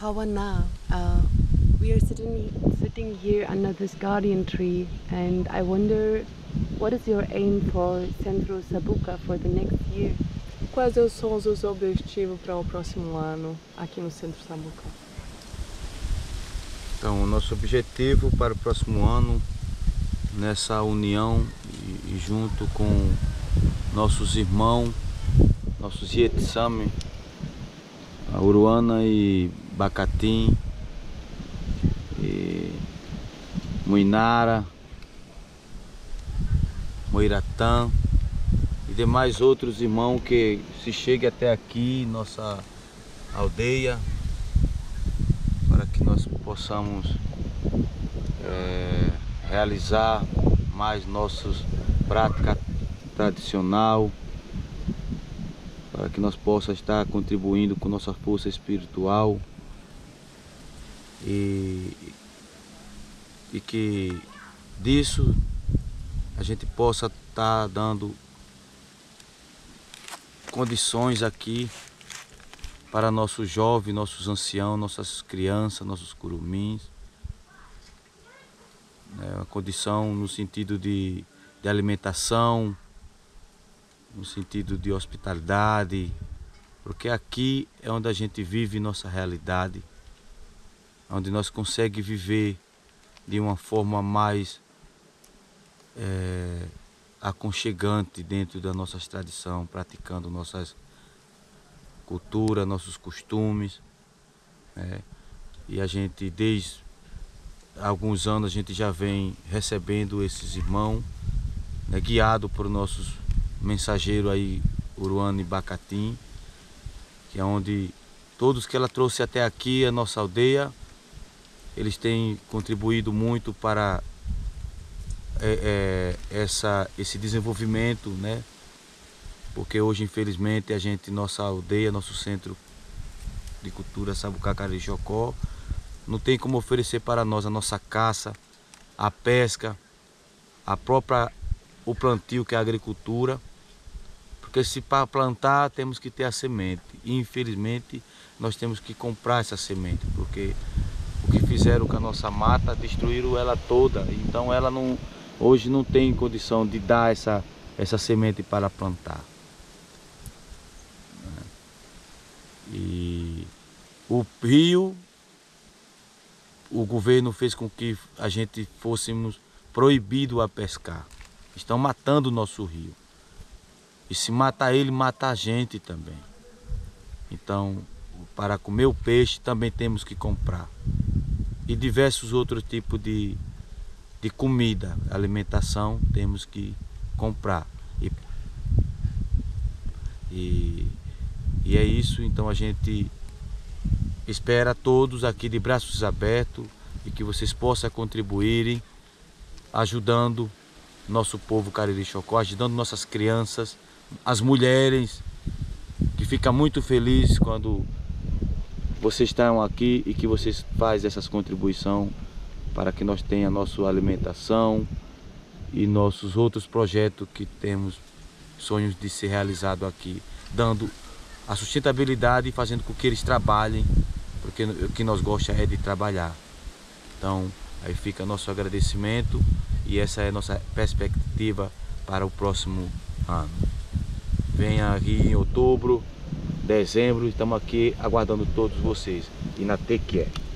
Pawana. Uh, we are sitting sitting here under this guardian tree, and I wonder, what is your aim for Centro Sabuca for the next year? Quais são os seus objetivos para o próximo ano aqui no Centro Sambuca? Então, o nosso objetivo para o próximo ano, nessa união e, e junto com nossos irmãos, nossos Ietsame, a Uruana e Bacatim, e Muinara, Moiratã e demais outros irmãos que se chegue até aqui, nossa aldeia, para que nós possamos é, realizar mais nossos prática tradicional, para que nós possamos estar contribuindo com nossa força espiritual e, e que disso a gente possa estar dando condições aqui para nossos jovens, nossos anciãos, nossas crianças, nossos curumins. É uma condição no sentido de, de alimentação, no sentido de hospitalidade, porque aqui é onde a gente vive nossa realidade, onde nós conseguimos viver de uma forma mais é, aconchegante dentro da nossa tradição, praticando nossas cultura, nossos costumes. Né? E a gente, desde alguns anos, a gente já vem recebendo esses irmãos, né? guiado por nossos mensageiros aí, Uruano e Bacatim, que é onde todos que ela trouxe até aqui, a nossa aldeia, eles têm contribuído muito para é, é, essa, esse desenvolvimento, né? Porque hoje, infelizmente, a gente, nossa aldeia, nosso centro de cultura Sabucacari Jocó, não tem como oferecer para nós a nossa caça, a pesca, a própria o plantio que é a agricultura, porque se para plantar temos que ter a semente. E infelizmente nós temos que comprar essa semente, porque que fizeram com a nossa mata destruíram ela toda. Então ela não hoje não tem condição de dar essa, essa semente para plantar. E o rio, o governo fez com que a gente fôssemos proibido a pescar. Estão matando o nosso rio. E se matar ele, mata a gente também. Então, para comer o peixe também temos que comprar. E diversos outros tipos de, de comida, alimentação, temos que comprar. E, e, e é isso, então a gente espera todos aqui de braços abertos e que vocês possam contribuírem ajudando nosso povo Cariri Chocó, ajudando nossas crianças, as mulheres, que fica muito feliz quando vocês estão aqui e que vocês fazem essas contribuições para que nós tenha nossa alimentação e nossos outros projetos que temos sonhos de ser realizado aqui, dando a sustentabilidade e fazendo com que eles trabalhem, porque o que nós gostamos é de trabalhar. Então, aí fica nosso agradecimento e essa é a nossa perspectiva para o próximo ano. Venha aqui em outubro, dezembro, estamos aqui aguardando todos vocês. E na TQE.